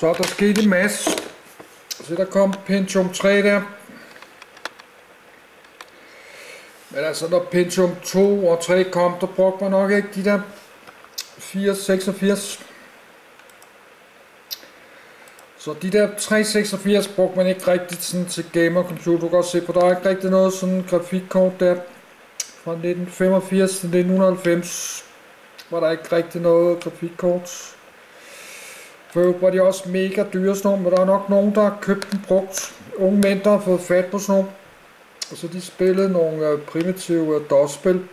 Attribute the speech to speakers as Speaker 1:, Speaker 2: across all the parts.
Speaker 1: Så der skete en masse. Så der kom Pentium 3 der. Men altså, når Pentium 2 og 3 kom, der brugte man nok ikke de der 486. Så de der 386 brugte man ikke rigtigt sådan til gamer computer. Du kan godt se på, der er ikke rigtig noget sådan grafikkort der. Fra 1985 til 1990 var der ikke rigtig noget grafikkort. For var de også mega dyre sådan men der er nok nogen, der har købt den brugt. Unge mænd, der har fået fat på sådan nogle. Og så de spillede nogle uh, primitive øh, DOS-spil.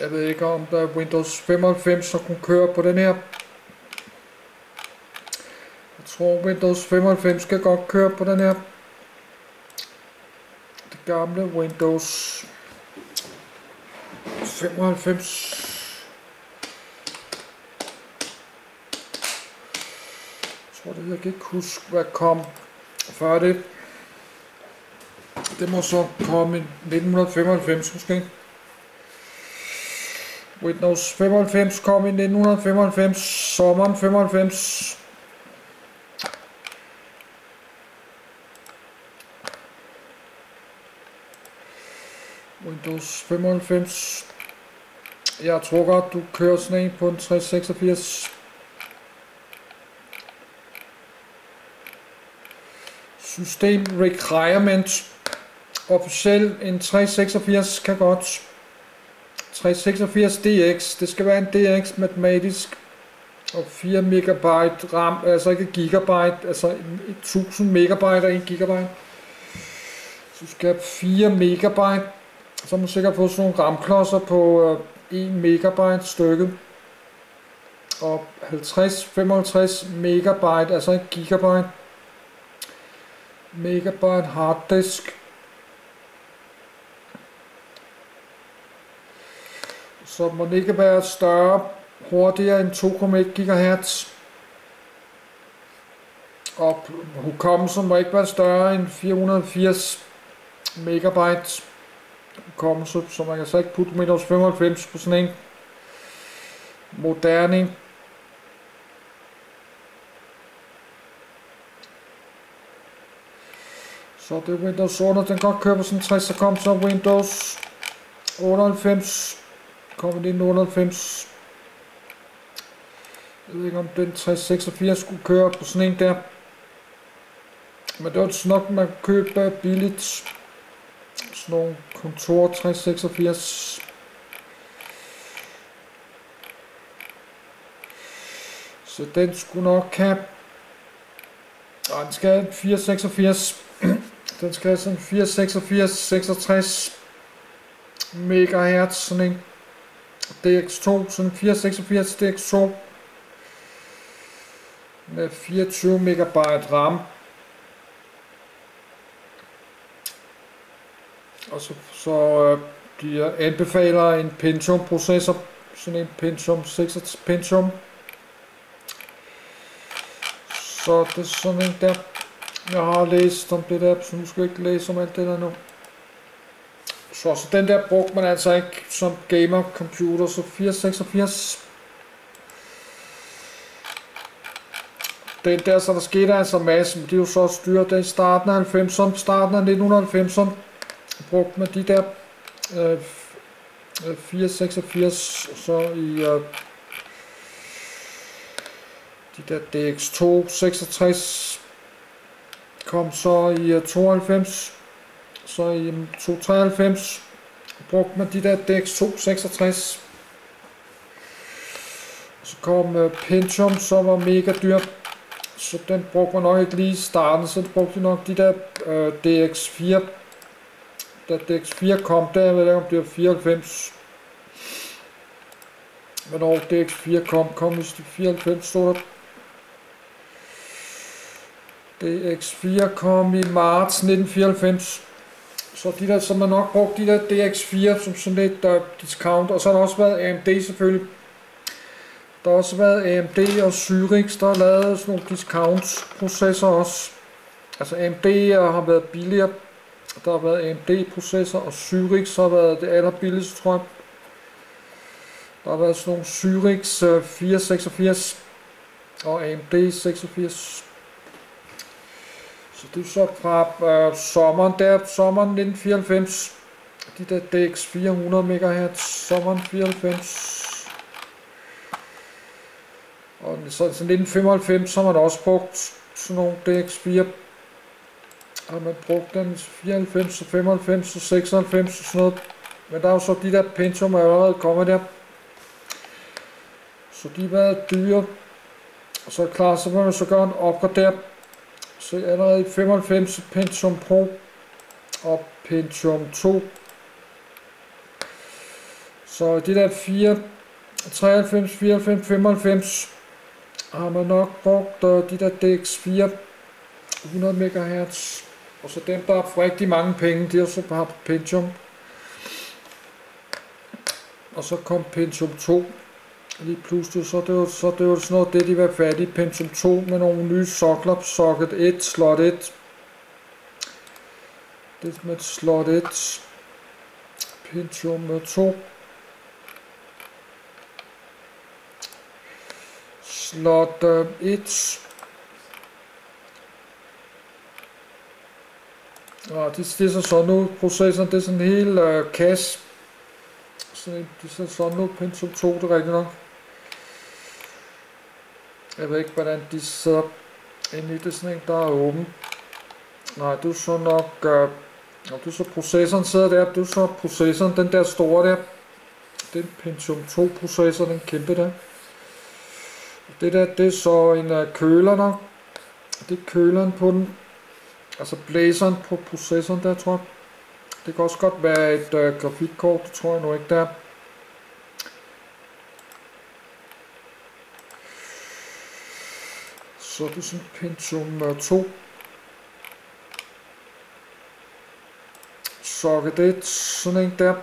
Speaker 1: Jeg ved ikke om der er Windows 95, som kunne køre på den her. Jeg tror Windows 95 skal godt køre på den her. Det gamle Windows 95. Jeg tror det, jeg kan ikke huske, hvad kom før det. Det må så komme i 1995 måske. Windows 95 kom i 1995, sommeren 95. Windows 95. Jeg tror godt, du kører sådan en på en 386. System Requirements. Officiel en 386 kan godt 386 DX, det skal være en DX matematisk og 4 megabyte RAM, altså ikke gigabyte, altså 1000 megabyte og 1 gigabyte. Så du skal have 4 megabyte, så må du sikkert få sådan nogle RAM-klodser på øh, 1 megabyte stykket. Og 50-55 megabyte, altså 1 gigabyte. Megabyte harddisk. Så må det ikke være større, hurtigere end 2,1 GHz. Og hukommelsen må ikke være større end 480 megabyte hukommelse, så man kan så ikke putte Windows 95 på sådan en. Moderne Så det er Windows 8, den kan godt køre på sådan 60, så kom så Windows 98 kommer det 98. Jeg ved ikke om den 6086 skulle køre på sådan en der. Men det var altså nok, man køber øh, billigt. Sådan nogle kontor 386. Så den skulle nok have... Og den skal have 486 den skal have sådan 486, 66 megahertz, sådan en. DX2, sådan 486 DX2 med 24 megabyte RAM. Og så, så øh, de anbefaler en Pentium processor, sådan en Pentium 6 Pentium. Så det er sådan en der, jeg har læst om det der, så nu skal jeg ikke læse om alt det der nu. Så, så den der brugte man altså ikke som gamer computer, så 486. Den der, så der skete altså masse, men det er jo så styret den starten af 90'erne, starten af 1990'erne, brugte man de der øh, øh 486, så i øh, de der DX2 66 kom så i øh, 92 så i mm, 293 brugte man de der DX 266. Så kom øh, Pentium, som var mega dyr. Så den brugte man nok ikke lige i starten, så brugte de nok de der øh, DX4. Da DX4 kom, der jeg ved ikke om det var 94. Hvornår DX4 kom, kom i 94 stod der. DX4 kom i marts 1994. Så de der, som man nok brugt de der DX4 som sådan lidt uh, øh, discount, og så har der også været AMD selvfølgelig. Der har også været AMD og Syrix, der har lavet sådan nogle discounts processorer også. Altså AMD har været billigere, der har været AMD processor, og Syrix har været det allerbilligste, tror jeg. Der har været sådan nogle Cyrix 486 øh, og AMD 86. Så det er så fra øh, sommeren der, sommeren 1994, de der DX 400 MHz, sommeren 94. Og så, så 1995 har man også brugt sådan nogle DX4 har man brugt den 94 95 så 96 og sådan noget. Men der er jo så de der Pentium er allerede kommet der. Så de har været dyre. Og så er klar, så må man så gøre en opgradering. Så allerede i 95 Pentium Pro og Pentium 2. Så det der 4, 93, 94, 95 har man nok brugt øh, de der DX4 100 MHz. Og så dem, der har rigtig mange penge, de har så bare Pentium. Og så kom Pentium 2 lige pludselig, så det var, så det var sådan noget, det de var fat i. Pentium 2 med nogle nye sokler, socket 1, slot 1. Det med slot 1, Pentium 2. Slot 1. Og det, det er øh, så sådan nu, processoren, det er sådan en hel øh, kasse. Sådan det er sådan nu, Pentium 2, det er rigtigt nok. Jeg ved ikke, hvordan de sidder inde i det, sådan en, der er åben. Nej, du er så nok, øh, og du så processoren sidder der, Du så processoren, den der store der. Det Pentium 2 processor, den kæmpe der. Det der, det er så en af køler nok. Det er køleren på den. Altså blæseren på processoren der, tror jeg. Det kan også godt være et øh, grafikkort, det tror jeg nu ikke der. Så er det sådan 2. Socket 1, sådan en der.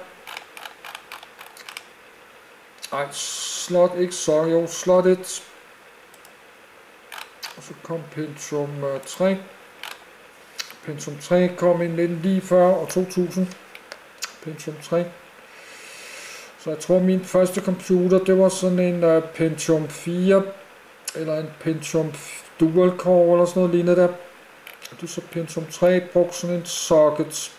Speaker 1: Ej, slot ikke så, jo, slot 1. Og så kom pensum 3. Pensum 3 kom i 1949 og 2000. Pentium 3. Så jeg tror min første computer, det var sådan en uh, Pentium 4, eller en Pentium Dual Core, eller sådan noget lignende der. Du så Pentium 3, brugte sådan en socket.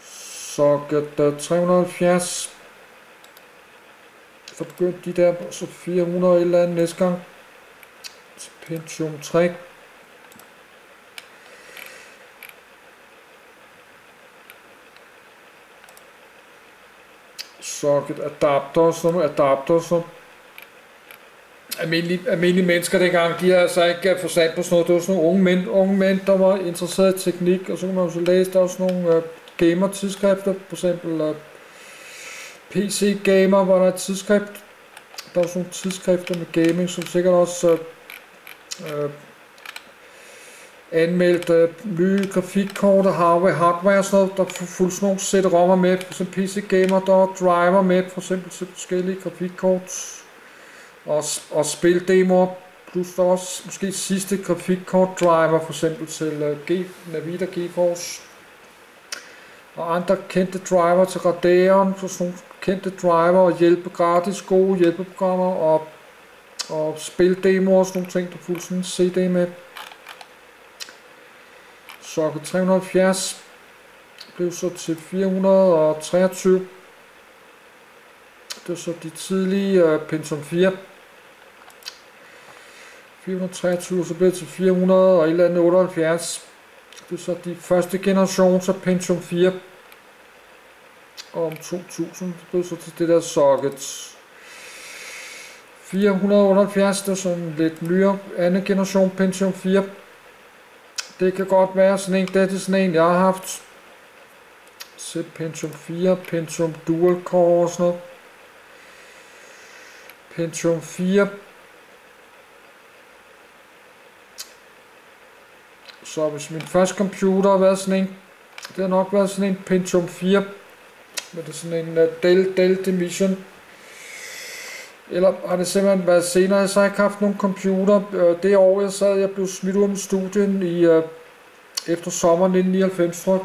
Speaker 1: Socket 370. Så begyndte de der, så 400 eller andet næste gang. Pentium 3. socket adapter, som adapter, som almindelige, almindelige mennesker dengang, de har altså ikke forstand på sådan noget. Det var sådan nogle unge mænd, unge mænd der var interesseret i teknik, og så kunne man jo så læse, der var sådan nogle uh, gamer-tidsskrifter, for eksempel øh, uh, PC Gamer var der et tidsskrift, der var sådan nogle tidsskrifter med gaming, som sikkert også øh, uh, uh, anmeldt uh, nye grafikkort og hardware, hardware og sådan noget. Der fulgte sådan nogle sæt rommer med, for eksempel PC Gamer, der driver med, for eksempel til forskellige grafikkort og, og spildemoer, plus der også måske sidste grafikkort driver, for eksempel til uh, G, Nvidia GeForce og andre kendte driver til Radeon, for sådan nogle kendte driver og hjælpe gratis gode hjælpeprogrammer og, og spildemoer og sådan nogle ting, der fuldt sådan en CD med. Socket 370 blev så til 423. Det var så de tidlige uh, Pentium 4. 423, så bliver det til 400 og et eller andet 78. Det er så de første generation, så Pentium 4. Og om 2000, det blev så til det der socket. 478, det er sådan lidt nyere anden generation Pentium 4. Det kan godt være sådan en, det er sådan en, jeg har haft. Se Pentium 4, Pentium Dual Core og sådan noget. Pentium 4. Så hvis min første computer har været sådan en, det har nok været sådan en Pentium 4. Men det er sådan en uh, Dell, Dell Division eller har det simpelthen været senere, så har jeg ikke haft nogen computer. Uh, det år, jeg sad, jeg blev smidt ud af studien i, uh, efter sommeren 1999, tror jeg.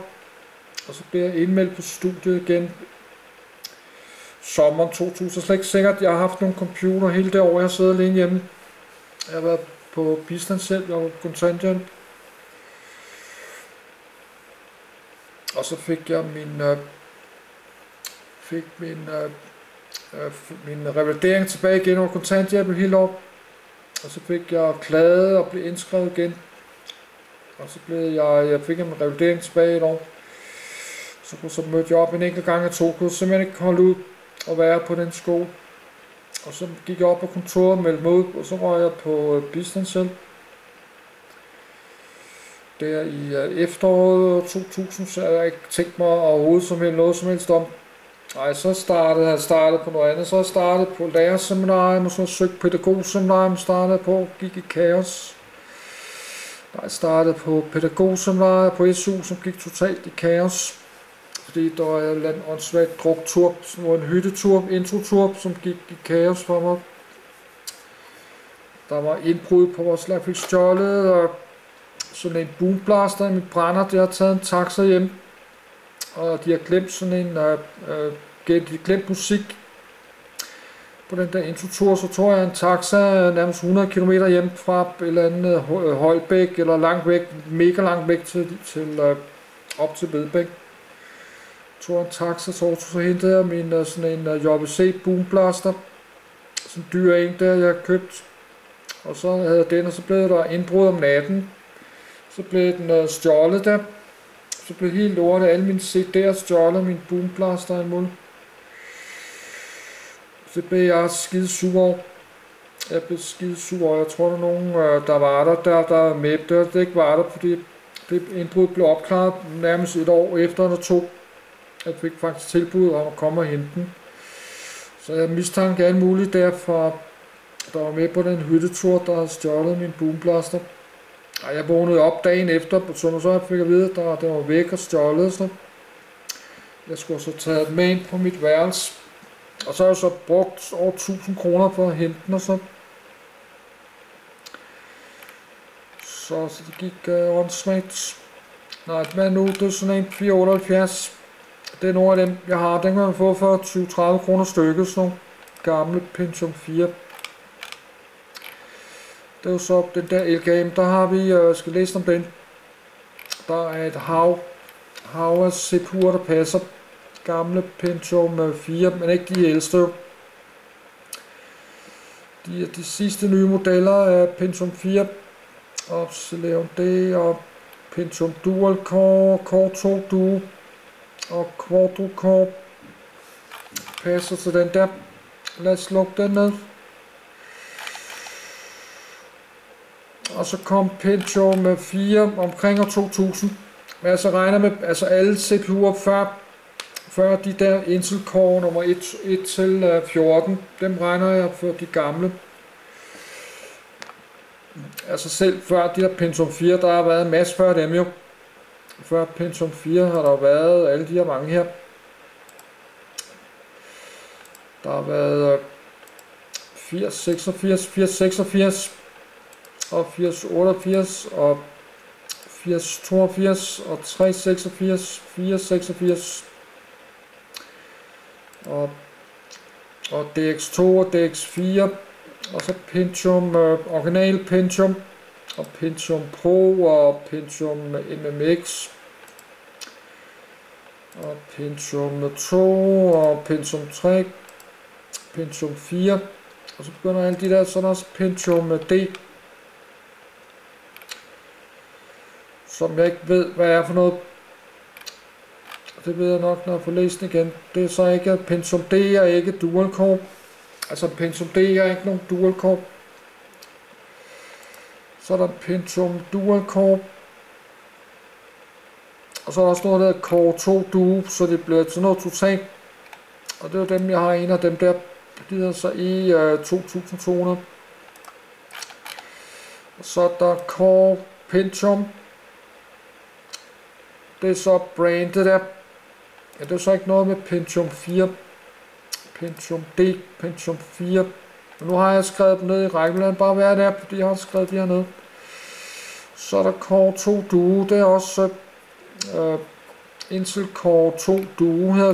Speaker 1: Og så blev jeg indmeldt på studiet igen. sommeren 2000. Så slet ikke sikkert, jeg har haft nogle computer hele det år, jeg har siddet alene hjemme. Jeg har været på bistandshjælp, jeg var kontanthjælp. Og så fik jeg min, øh, fik min, øh, øh, min revalidering tilbage igen over kontanthjælp helt år. Og så fik jeg klaget og blev indskrevet igen. Og så blev jeg, jeg fik en revalidering tilbage et år. Så, så mødte jeg op en enkelt gang, og to kunne simpelthen ikke holde ud og være på den skole. Og så gik jeg op på kontoret, meldte mig ud, og så røg jeg på øh, bistandshjælp. Der i øh, efteråret 2000, så jeg ikke tænkt mig overhovedet som helst noget som helst om. Nej, så startede jeg startede på noget andet. Så jeg startede på lærerseminarium, og så søgte pædagogseminarium, startede på, gik i kaos. Jeg startede på pædagogseminariet på SU, som gik totalt i kaos. Fordi der var en eller åndssvagt druktur, som var en hyttetur, introtur, som gik i kaos for mig. Der var indbrud på vores lag, fik stjålet, og sådan en boomblaster i mit brænder, det har taget en taxa hjem. Og de har glemt sådan en, øh, øh, de har glemt musik på den der introtur, så tror jeg en taxa nærmest 100 km hjem fra et eller andet øh, øh, Holbæk, eller langt væk, mega langt væk til, til øh, op til Vedbæk. Tog en taxa, så, så hentede jeg min øh, sådan en uh, JVC Boomblaster, sådan en dyr en der, jeg købt. Og så havde jeg den, og så blev der indbrud om natten. Så blev den øh, stjålet der. Så blev helt lortet, alle mine CD'er stjålet, min Boomblaster imod. Så blev jeg skide sur over. Jeg blev skide sur over. Jeg tror, der er nogen, øh, der var der, der, der med. Det, det ikke var der, fordi det indbrud blev opklaret nærmest et år efter eller to. Jeg fik faktisk tilbud om at komme og hente den. Så jeg mistanke alt muligt derfor, der var med på den hyttetur, der havde stjålet min boomblaster. Og jeg vågnede op dagen efter, så så jeg fik at vide, at der, den var væk og stjålet. Så jeg skulle så tage den med ind på mit værelse. Og så har jeg så brugt over 1000 kroner for at hente den og så. Så, så det gik øh, åndssvagt. Nej, men nu det er sådan en 478 det er nogle af dem, jeg har. Den kan man få for 20-30 kroner stykket, sådan nogle gamle Pentium 4. Det er jo så den der LGM, der har vi, jeg øh, skal læse om den. Der er et hav, hav af CPU'er, der passer. Gamle Pentium øh, 4, men ikke de ældste. De de sidste nye modeller er Pentium 4. Og Celeron D og Pentium Dual Core, Core 2 Duo og quadrucorp passer til den der. Lad os lukke den ned. Og så kom Pentium 4 omkring år 2000. Men jeg så regner med, altså alle CPU'er før, før de der Intel Core nummer 1, 1 til øh, 14, dem regner jeg for de gamle. Altså selv før de der Pentium 4, der har været en masse før dem jo. Før Pentium 4 har der været alle de her mange her. Der har været 80, 86, 80, 86 og 80, 88 og 80, 82 og 3, 86, 4, 86 og, og DX2 og DX4 og så Pentium, øh, original Pentium og Pentium Pro og Pentium MMX og Pentium 2 og Pentium 3 Pentium 4 og så begynder alle de der, så er der også Pentium D. som jeg ikke ved, hvad er for noget det ved jeg nok, når jeg får læst den igen. Det er så ikke, pensum D er ikke dual core. Altså pensum D er ikke nogen dual core. Så er der Pentium Dual Core. Og så er der også noget, der hedder Core 2 Duo, så det bliver til noget totalt. Og det er dem, jeg har en af dem der. De hedder så i øh, uh, 2200. Og så er der Core Pentium. Det er så brandet der. Ja, det er så ikke noget med Pentium 4. Pentium D, Pentium 4. Men nu har jeg skrevet dem ned i rækken. Lad bare være der, fordi jeg har skrevet de her ned. Så er der Core 2 Duo. Det er også øh, Intel Core 2 Duo her.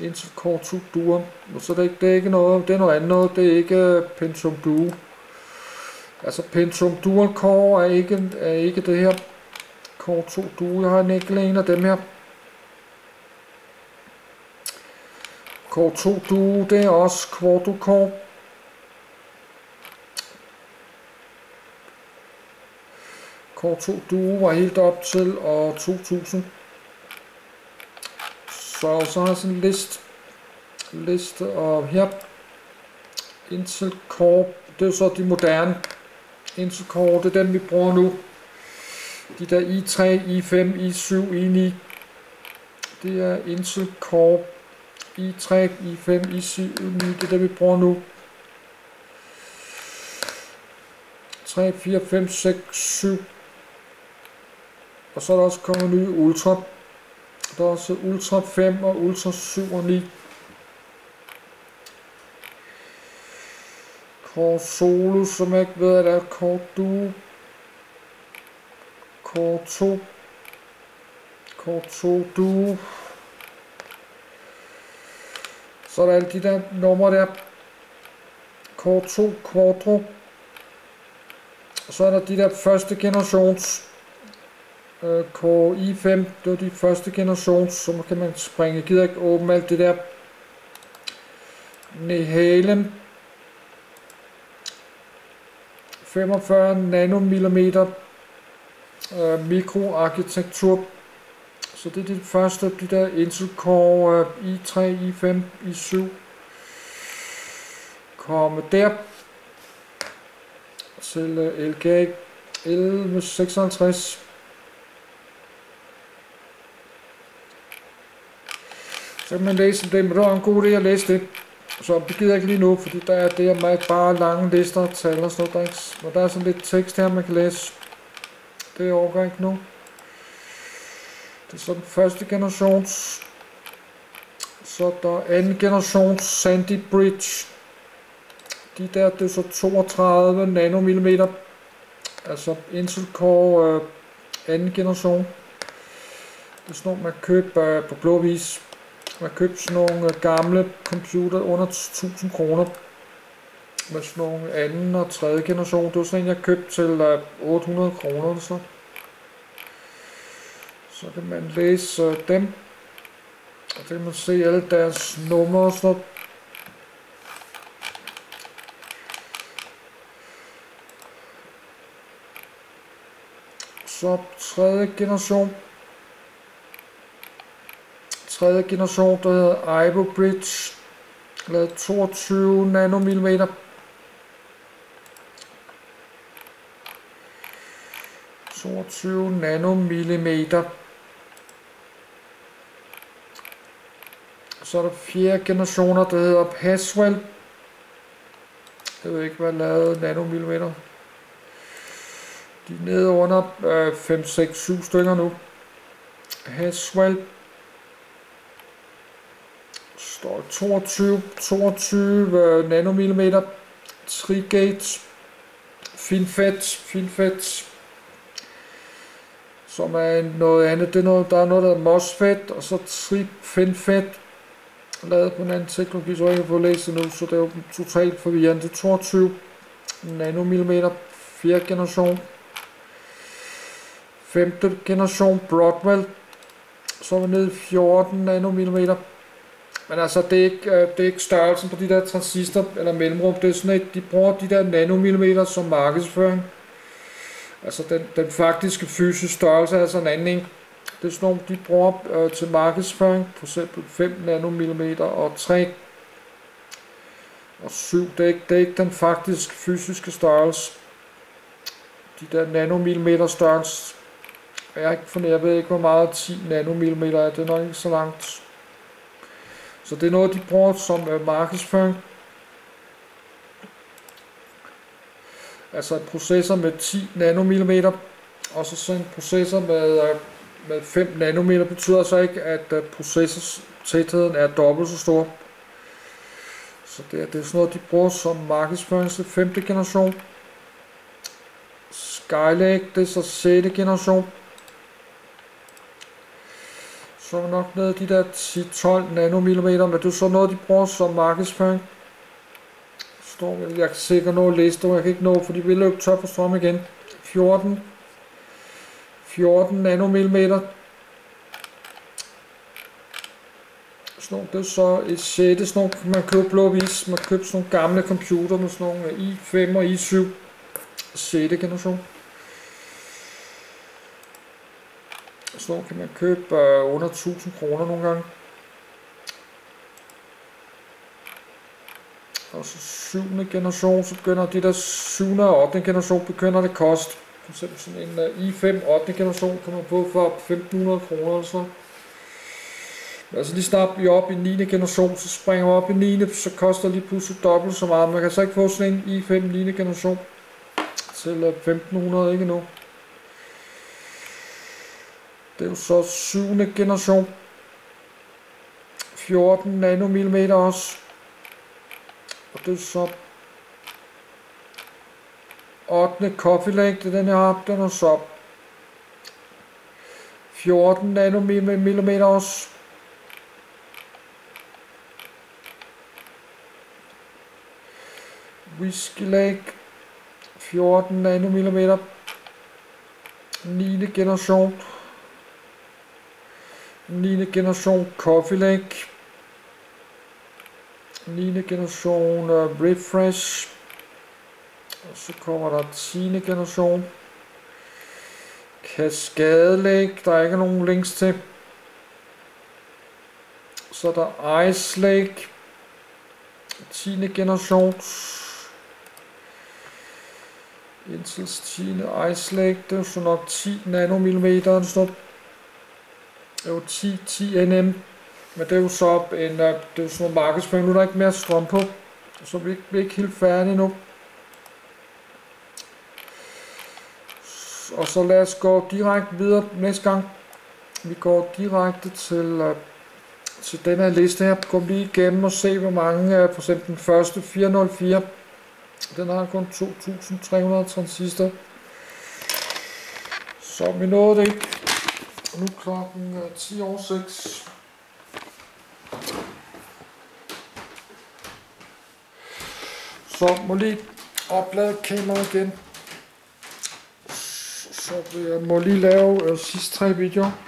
Speaker 1: Intel Core 2 Duo. Så det er, ikke, det er ikke noget, det er noget andet noget, det er ikke øh, Pentium Duo. Altså Pentium Dual Core er ikke, er ikke det her kort 2 Duo. Jeg har en enkelt en af dem her. Kort 2 Duo, det er også kort du kort. Kort 2 Duo var helt op til år 2000. Så så har jeg sådan en list, liste, og her Intel Core, det er så de moderne Intel Core, det er den vi bruger nu. De der i3, i5, i7, i9, det er Intel Core i3, i5, i7, i9, det er det vi bruger nu. 3, 4, 5, 6, 7. Og så er der også kommet nye Ultra. Der er også Ultra 5 og Ultra 7 og 9. Core Solo, som jeg ikke ved, at der er Core Duo. Core 2. Core 2 du. Så er der alle de der numre der. Core 2 Quadro. Og så er der de der første generations uh, Core i5. Det var de første generations, så kan man springe. Jeg gider ikke åbne alt det der. Nehalen 45 nanomillimeter øh, mikroarkitektur. Så det er det første, de der Intel Core øh, i3, i5, i7 komme der til øh, LG 1156 så kan man læse det, men det var en god idé at læse det. Så det gider jeg ikke lige nu, fordi der er det med bare lange lister og tal og sådan noget. Der er, og der er sådan lidt tekst her, man kan læse. Det overgår ikke nu. Det er så den første generations. Så der er anden generations Sandy Bridge. De der, det er så 32 nanometer. Altså Intel Core øh, anden generation. Det er sådan nogle, man køber øh, på blå vis. Man køber sådan nogle øh, gamle computer under 1000 kroner. Med sådan nogle anden og tredje generation. Det var sådan en, jeg købte til 800 kroner. Så. så kan man læse øh, dem. Og det kan man se alle deres numre og sådan Så tredje generation tredje generation, der hedder Ivo Bridge, lavet 22 nanomillimeter. ...22 nanomillimeter. Så er der fjerde generationer, der hedder Paswell. Jeg ved ikke, hvad lavet nanomillimeter. De er nede under øh, 5, 6, 7 stykker nu. Haswell står 22, 22 øh, nanomillimeter, Trigate, Finfet, Finfet, som er noget andet. Det er noget, der er noget, der er MOSFET, og så Trip Finfet, lavet på en anden teknologi, så jeg ikke få læst det nu, så det er jo totalt forvirrende. 22 nanomillimeter, 4. generation, 5. generation Broadwell, så er vi nede i 14 nanomillimeter, men altså, det er ikke, øh, det er ikke størrelsen på de der transistor eller mellemrum. Det er sådan at de bruger de der nanomillimeter som markedsføring. Altså den, den faktiske fysiske størrelse er sådan en anden en. Det er sådan nogle, de bruger øh, til markedsføring. For eksempel 5 nanomillimeter og 3 og 7. Det er, ikke, det er ikke den faktiske fysiske størrelse. De der nanomillimeter størrelse. Jeg er ikke for jeg ved ikke hvor meget 10 nanomillimeter er. Det er nok ikke så langt så det er noget, de bruger som øh, markedsføring. Altså en processor med 10 nanometer, og så sådan en processor med, øh, med 5 nanometer betyder så ikke, at øh, processortætheden er dobbelt så stor. Så det er, det er sådan noget, de bruger som markedsføring til 5. generation. Skylake, det er så 6. generation. Så er vi nok nede i de der 10-12 nanometer, men det er så noget, de bruger som markedsføring. Storm, jeg kan sikkert nå at læse det, jeg kan ikke nå, fordi vi løb tør for strøm igen. 14, 14 nanomillimeter. Sådan nogle, det er så et sætte, sådan nogle, man køber blå vis, man køber sådan nogle gamle computer med sådan nogle øh, i5 og i7 sætte generation. Sådan nogle kan man købe øh, under 1000 kroner nogle gange. Og så syvende generation, så begynder de der syvende og 8. generation, begynder det kost. For eksempel sådan en uh, i5 8. generation kan man få for 1500 kroner eller så. Men altså lige snart vi er oppe i 9. generation, så springer man op i 9. så koster det lige pludselig dobbelt så meget. Man kan så ikke få sådan en i5 9. generation til øh, 1500 ikke nu. Det er jo så 7. generation. 14 nanometer også. Og det er 8. coffee den jeg har. Den er så 14 nanomillimeter også. Whisky Lake 14 nanomillimeter 9. generation 9. generation coffee Lake 9. generation uh, refresh og så kommer der 10. generation kaskadelæg der er ikke nogen links til så er der ice lake 10. generation Intels 10. Ice Lake, det er så nok 10 nanometer, det det er jo 10, 10 nm, men det er jo så en, øh, det er jo sådan noget markedsføring, nu er der ikke mere strøm på, så vi ikke, vi er ikke helt færdige nu. Og så lad os gå direkte videre næste gang. Vi går direkte til, uh, til den her liste her. Gå lige igennem og se, hvor mange, uh, for eksempel den første 404, den har kun 2.300 transistor. Så vi nåede det ikke. Nu er klokken 10 over 6. Så må lige oplade kameraet igen. Så vi må lige lave øh, sidste tre videoer.